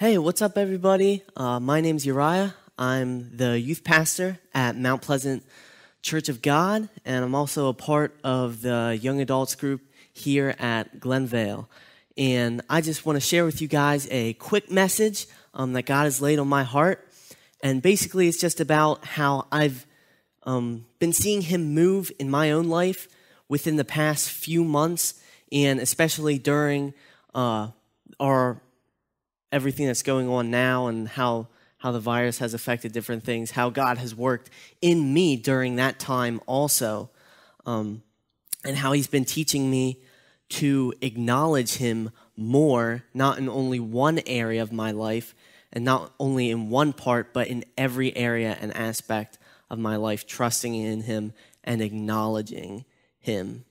Hey, what's up, everybody? Uh, my name's Uriah. I'm the youth pastor at Mount Pleasant Church of God, and I'm also a part of the young adults group here at Glenvale. And I just want to share with you guys a quick message um, that God has laid on my heart. And basically, it's just about how I've um, been seeing Him move in my own life within the past few months, and especially during uh, our everything that's going on now and how how the virus has affected different things, how God has worked in me during that time also, um, and how He's been teaching me to acknowledge Him more, not in only one area of my life and not only in one part, but in every area and aspect of my life, trusting in Him and acknowledging Him.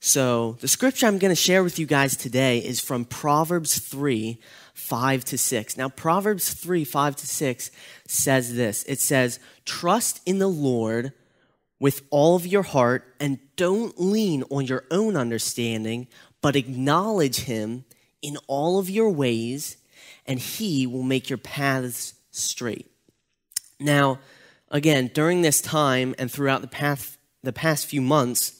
So, the scripture I'm going to share with you guys today is from Proverbs 3 5 to 6. Now, Proverbs 3 5 to 6 says this it says, Trust in the Lord with all of your heart and don't lean on your own understanding, but acknowledge Him in all of your ways, and He will make your paths straight. Now, again, during this time and throughout the past, the past few months,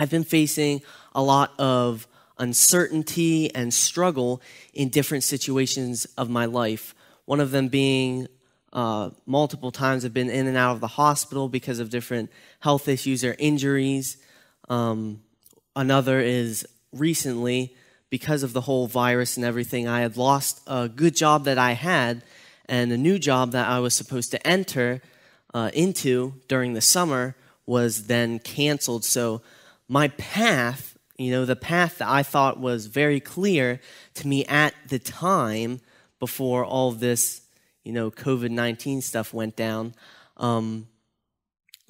I've been facing a lot of uncertainty and struggle in different situations of my life. One of them being uh, multiple times I've been in and out of the hospital because of different health issues or injuries. Um, another is recently, because of the whole virus and everything, I had lost a good job that I had and a new job that I was supposed to enter uh, into during the summer was then canceled. So my path, you know, the path that I thought was very clear to me at the time before all this, you know, COVID 19 stuff went down, um,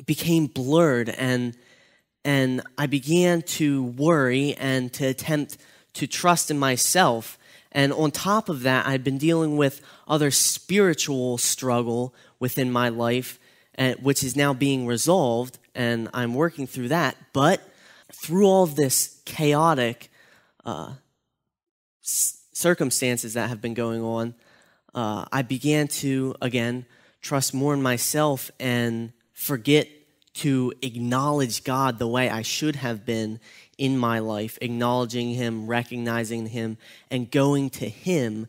became blurred. And, and I began to worry and to attempt to trust in myself. And on top of that, I'd been dealing with other spiritual struggle within my life, and which is now being resolved, and I'm working through that. But through all this chaotic uh, circumstances that have been going on, uh, I began to, again, trust more in myself and forget to acknowledge God the way I should have been in my life, acknowledging Him, recognizing Him, and going to Him,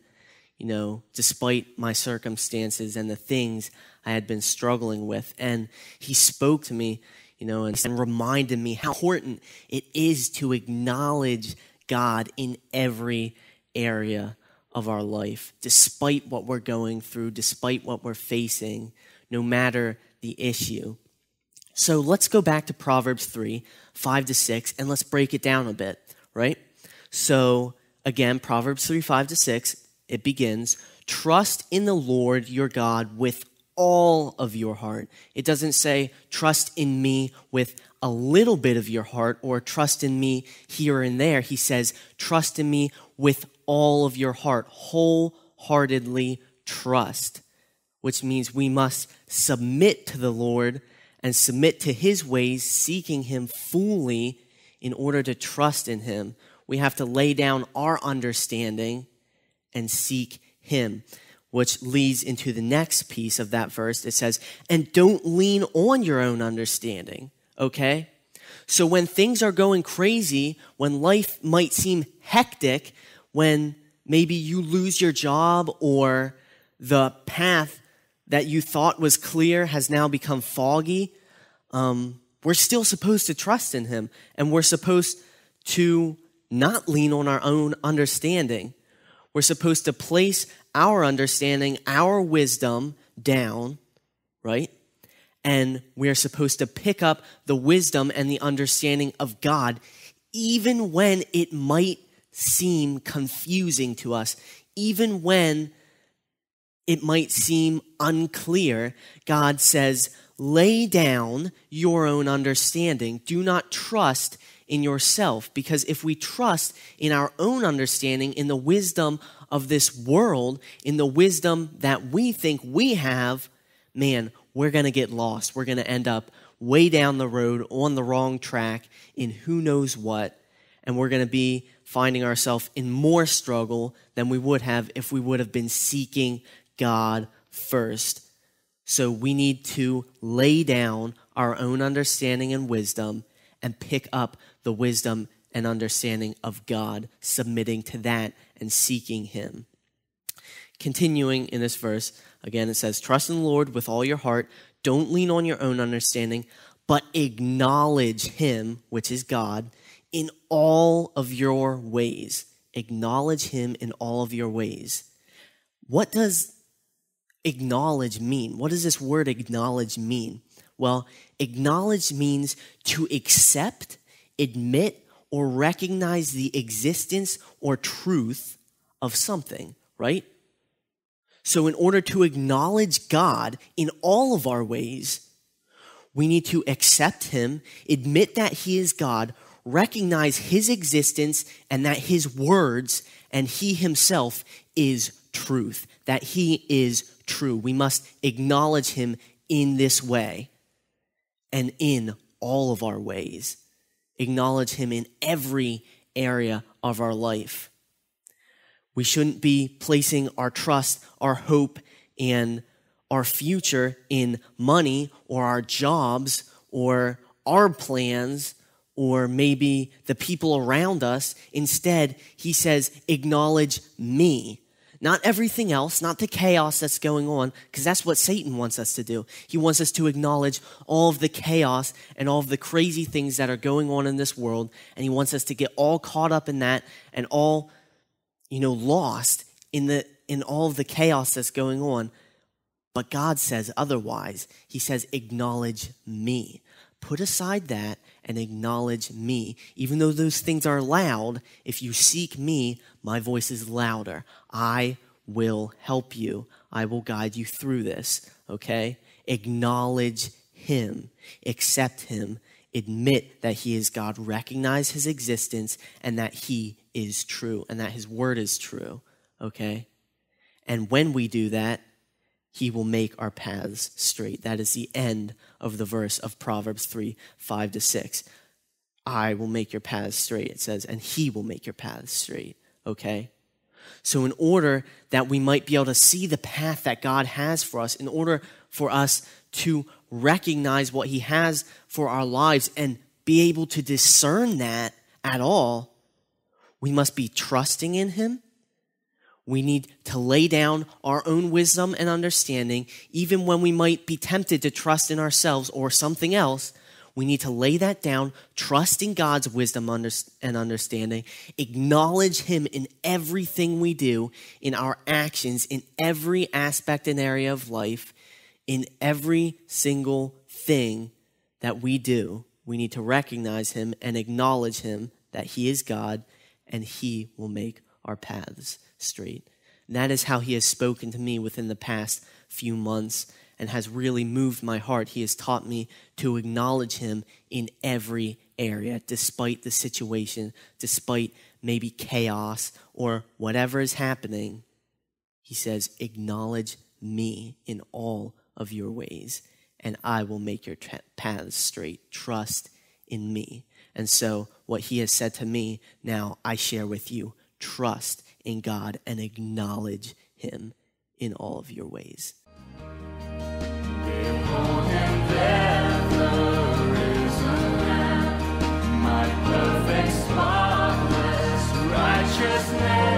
you know, despite my circumstances and the things I had been struggling with. And He spoke to me you know, and, and reminded me how important it is to acknowledge God in every area of our life, despite what we're going through, despite what we're facing, no matter the issue. So let's go back to Proverbs 3 5 to 6, and let's break it down a bit, right? So again, Proverbs 3 5 to 6, it begins Trust in the Lord your God with all of your heart. It doesn't say, trust in me with a little bit of your heart or trust in me here and there. He says, trust in me with all of your heart, wholeheartedly trust, which means we must submit to the Lord and submit to his ways, seeking him fully in order to trust in him. We have to lay down our understanding and seek him which leads into the next piece of that verse. It says, and don't lean on your own understanding, okay? So when things are going crazy, when life might seem hectic, when maybe you lose your job or the path that you thought was clear has now become foggy, um, we're still supposed to trust in Him and we're supposed to not lean on our own understanding. We're supposed to place our understanding, our wisdom down, right? And we're supposed to pick up the wisdom and the understanding of God, even when it might seem confusing to us, even when it might seem unclear. God says, lay down your own understanding. Do not trust in yourself, because if we trust in our own understanding, in the wisdom of this world, in the wisdom that we think we have, man, we're going to get lost. We're going to end up way down the road on the wrong track in who knows what. And we're going to be finding ourselves in more struggle than we would have if we would have been seeking God first. So we need to lay down our own understanding and wisdom and pick up the wisdom and understanding of God, submitting to that and seeking Him. Continuing in this verse, again, it says, Trust in the Lord with all your heart. Don't lean on your own understanding, but acknowledge Him, which is God, in all of your ways. Acknowledge Him in all of your ways. What does acknowledge mean? What does this word acknowledge mean? Well, acknowledge means to accept, admit, or recognize the existence or truth of something, right? So, in order to acknowledge God in all of our ways, we need to accept Him, admit that He is God, recognize His existence, and that His words and He Himself is truth, that He is true. We must acknowledge Him in this way and in all of our ways. Acknowledge Him in every area of our life. We shouldn't be placing our trust, our hope, and our future in money or our jobs or our plans or maybe the people around us. Instead, he says, acknowledge me not everything else, not the chaos that's going on, because that's what Satan wants us to do. He wants us to acknowledge all of the chaos and all of the crazy things that are going on in this world, and he wants us to get all caught up in that and all, you know, lost in the in all of the chaos that's going on. But God says otherwise. He says, acknowledge me. Put aside that and acknowledge me. Even though those things are loud, if you seek me, my voice is louder. I will help you. I will guide you through this, okay? Acknowledge him, accept him, admit that he is God, recognize his existence and that he is true and that his word is true, okay? And when we do that, he will make our paths straight. That is the end of the verse of Proverbs 3 5 to 6. I will make your paths straight, it says, and he will make your paths straight. Okay? So, in order that we might be able to see the path that God has for us, in order for us to recognize what he has for our lives and be able to discern that at all, we must be trusting in him we need to lay down our own wisdom and understanding, even when we might be tempted to trust in ourselves or something else. We need to lay that down, trust in God's wisdom and understanding, acknowledge Him in everything we do, in our actions, in every aspect and area of life, in every single thing that we do. We need to recognize Him and acknowledge Him that He is God and He will make our paths straight. And that is how he has spoken to me within the past few months and has really moved my heart. He has taught me to acknowledge him in every area, despite the situation, despite maybe chaos or whatever is happening. He says, Acknowledge me in all of your ways, and I will make your tra- paths straight. Trust in me. And so, what he has said to me, now I share with you trust in God and acknowledge Him in all of your ways. righteousness.